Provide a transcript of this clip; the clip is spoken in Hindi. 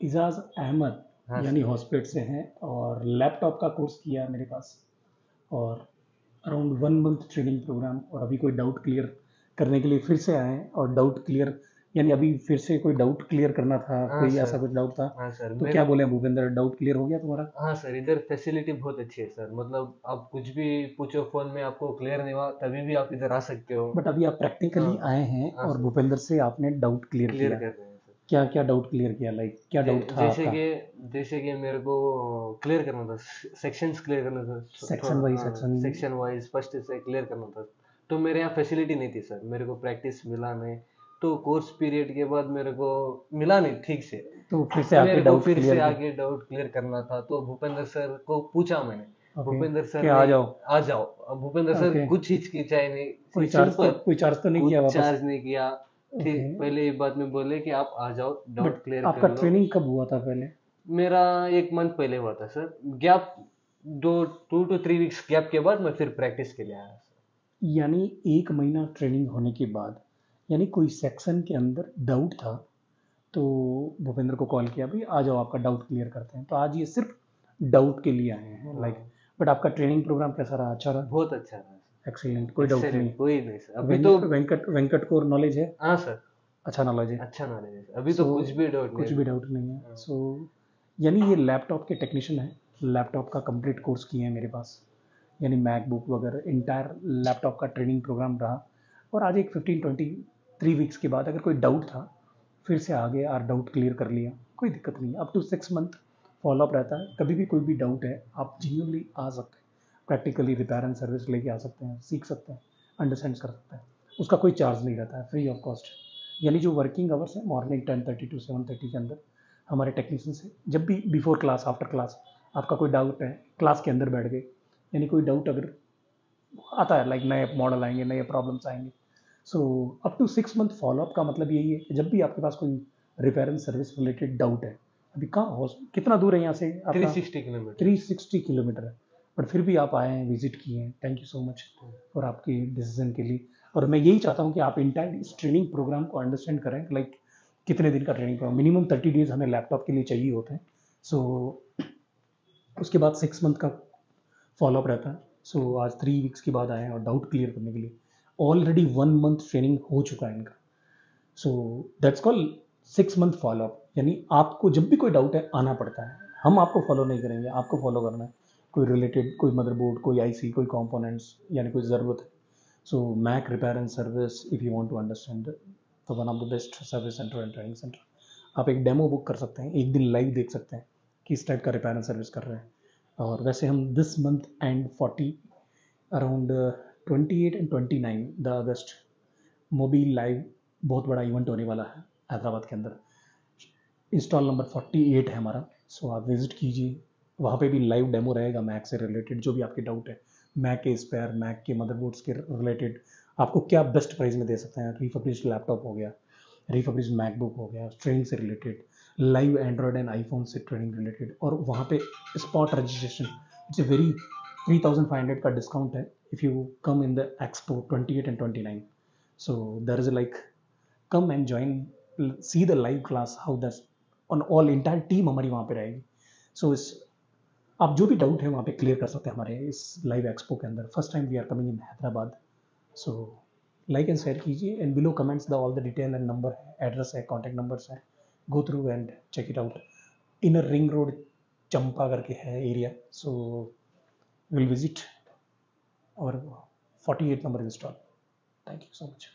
इजाज अहमद हाँ। यानी हॉस्पिटल से हैं और लैपटॉप का कोर्स किया है मेरे पास और around one month training program और अभी कोई डाउट क्लियर करने के लिए फिर से आए और डाउट क्लियर यानी अभी फिर से कोई डाउट क्लियर करना था हाँ कोई ऐसा कुछ डाउट था? हाँ सर तो क्या बोले भूपेंद्र डाउट क्लियर हो गया तुम्हारा? हाँ सर इधर फैसिलिटी बहुत अच्छी है सर। मतलब आप कुछ भी पूछो फ़ोन में आपको क्लियर नहीं हुआ तभी भी आप इधर आ सकते हो। बट अभी आप प्रैक्टिकली हाँ। आए हैं हाँ और भूपेंद्र से आपने डाउट क्लियर किया। हैं क्या क्या डाउट क्लियर किया? लाइक क्या डाउट था जैसे कि जैसे कि मेरे को क्लियर करना था सेक्शंस क्लियर करना था section wise section section wise first से क्लियर करना था। तो मेरे यहाँ फैसिलिटी नहीं थी सर मेरे को प्रैक्टिस मिला नहीं। तो कोर्स पीरियड के बाद मेरे को मिला नहीं ठीक से। तो फिर से आके डाउट फिर से आगे डाउट क्लियर करना था। तो भूपेंद्र सर को पूछा मैंने। भूपेंद्र सर आ जाओ। आ जाओ। भूपेंद्र सर कुछ हिचकिचाए नहीं। कोई चार्ज तो तो नहीं किया वापस? चार्ज नहीं किया। ठीक पहले ये बात में बोले कि आप आ जाओ डाउट क्लियर आपका कर लो। ट्रेनिंग कब हुआ था पहले? मेरा एक मंथ पहले हुआ था सर गैप दो two to three weeks gap के बाद मैं फिर प्रैक्टिस के लिए आया यानी एक महीना ट्रेनिंग होने के बाद यानी कोई सेक्शन के अंदर डाउट था तो भूपेंद्र को कॉल किया भाई आ जाओ आपका डाउट क्लियर करते हैं। तो आज ये सिर्फ़ डाउट के लिए आए हैं लाइक हाँ बट आपका ट्रेनिंग प्रोग्राम कैसा रहा? अच्छा रहा? बहुत अच्छा रहा। एक्सीलेंट कोई डाउट नहीं। कोई नहीं सर अभी तो वेंकट वेंकट को नॉलेज है? हाँ सर अच्छा नॉलेज है। अच्छा नॉलेज है अभी तो कुछ भी डाउट कुछ भी डाउट नहीं है। हाँ। सो यानी ये लैपटॉप के टेक्नीशियन है। लैपटॉप का कंप्लीट कोर्स किए हैं मेरे पास। यानी मैकबुक वगैरह इंटायर लैपटॉप का ट्रेनिंग प्रोग्राम रहा। और आज एक फिफ्टीन ट्वेंटी थ्री वीक्स के बाद अगर कोई डाउट था फिर से आगे और डाउट क्लियर कर लिया। कोई दिक्कत नहीं। Up to six month follow up रहता है। कभी भी कोई भी डाउट है आप जीनुअली आ सकते हैं। प्रैक्टिकली रिपेयर एंड सर्विस लेके आ सकते हैं सीख सकते हैं अंडरस्टैंड कर सकते हैं। उसका कोई चार्ज नहीं रहता है फ्री ऑफ़ कॉस्ट यानी जो वर्किंग आवर्स है morning ten thirty to seven thirty के अंदर हमारे टेक्नीशियन से जब भी बिफोर क्लास आफ्टर क्लास आपका कोई डाउट है क्लास के अंदर बैठ गए। यानी कोई डाउट अगर आता है लाइक नए मॉडल आएँगे नए प्रॉब्लम्स आएँगे। So up to six month follow up का मतलब यही है कि जब भी आपके पास कोई repair and service related doubt है अभी कहाँ हो कितना दूर है यहाँ से three sixty kilometre. Three sixty kilometre है। बट फिर भी आप आए हैं विज़िट किए हैं। Thank you so much for आपके डिसीज़न के लिए। और मैं यही चाहता हूँ कि आप इंटायर इस ट्रेनिंग प्रोग्राम को अंडरस्टैंड करें लाइक कितने दिन का training programme minimum thirty days हमें लैपटॉप के लिए चाहिए होते हैं। सो उसके बाद सिक्स मंथ का फॉलोअप रहता है। सो आज थ्री वीक्स के बाद आए हैं और डाउट क्लियर करने के लिए। ऑलरेडी वन मंथ ट्रेनिंग हो चुका है इनका। So that's call six month follow up यानी आपको जब भी कोई डाउट है, आना पड़ता है। हम आपको फॉलो नहीं करेंगे, आपको फॉलो करना है। कोई रिलेटेड कोई मदरबोर्ड कोई आईसी कोई कंपोनेंट्स यानी कोई ज़रूरत है। So Mac repair and service if you want to understand तो one of the best service centre and training centre आप एक डेमो बुक कर सकते हैं, एक दिन लाइव देख सकते हैं किस टाइप का रिपेयर एंड सर्विस कर रहे हैं। और वैसे हम this month and forty around twenty eight and twenty nine the August mobile live बहुत बड़ा इवेंट होने वाला है, हैदराबाद के अंदर। इंस्टॉल नंबर फोर्टी एट है हमारा सो आप विज़िट कीजिए। वहाँ पे भी लाइव डेमो रहेगा मैक से रिलेटेड जो भी आपके डाउट है। मैक के स्पेयर मैक के मदरबोर्ड्स के रिलेटेड आपको क्या बेस्ट प्राइस में दे सकते हैं? रिफब्लिश लैपटॉप हो गया रिफब्लिश मैकबुक हो गया ट्रेनिंग से related live Android and iPhone से ट्रेनिंग रिलेटेड और वहाँ पे spot registration it's a very three thousand five hundred का डिस्काउंट है if you come in the expo twenty eight and twenty nine so there is like come and join see the live class how does on all entire team हमारी वहाँ पे रहेगी। सो इस आप जो भी डाउट है, वहाँ पे क्लियर कर सकते हैं हमारे इस लाइव एक्सपो के अंदर। First time we are coming in Hyderabad so like and share कीजिए and below comments the all the detail and number है एड्रेस है कॉन्टैक्ट नंबर्स हैं go through and check it out inner ring road Champa करके है एरिया सो विल विज़िट और 48 number install thank you so much